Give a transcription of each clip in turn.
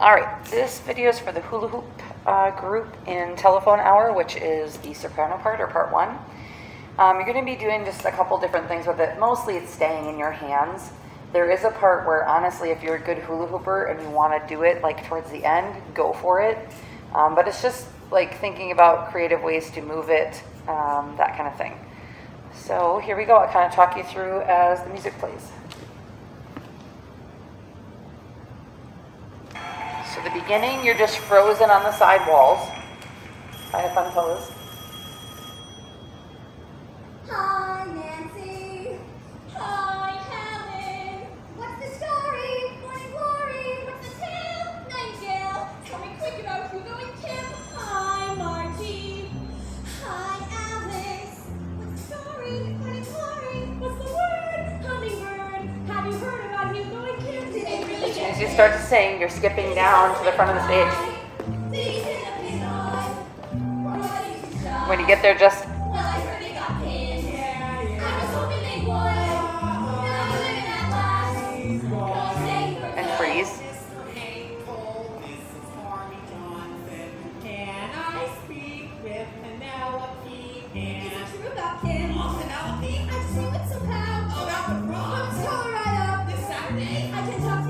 All right, this video is for the hula hoop uh, group in telephone hour, which is the soprano part or part one. Um, you're going to be doing just a couple different things with it. Mostly it's staying in your hands. There is a part where honestly, if you're a good hula hooper and you want to do it like towards the end, go for it. Um, but it's just like thinking about creative ways to move it, um, that kind of thing. So here we go. I'll kind of talk you through as the music plays. So the beginning, you're just frozen on the side walls. Kind of fun pose. As you start to sing, you're skipping down to the front of the stage. When you get there, just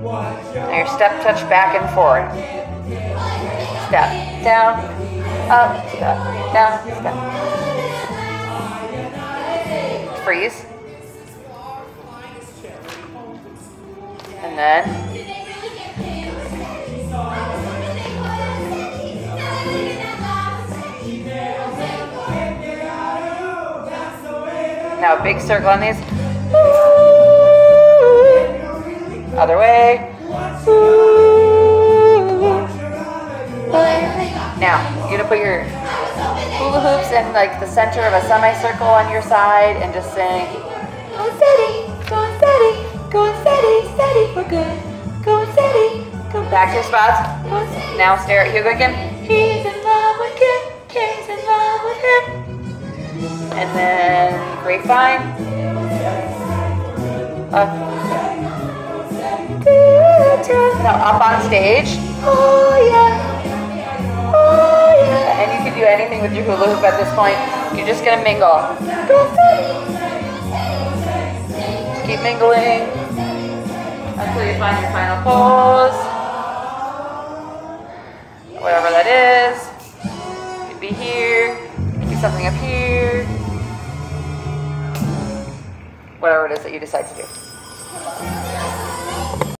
Now your step touch back and forward. Step down, up, step down, step. Freeze. And then now a big circle on these. Other way. Now you're gonna put your hula hoops in like the center of a semicircle on your side and just sing. Going steady, going steady, going steady, steady for good. Going steady, go back to your spots. Now stare at Hugo again. He's in love with Kim, Kim's in love with him. And then grapevine. Uh, now up on stage. Oh yeah. Oh yeah. And you can do anything with your hula hoop at this point. You're just gonna mingle. Keep mingling until you find your final pose. Whatever that is. Could be here. Could be something up here. Whatever it is that you decide to do.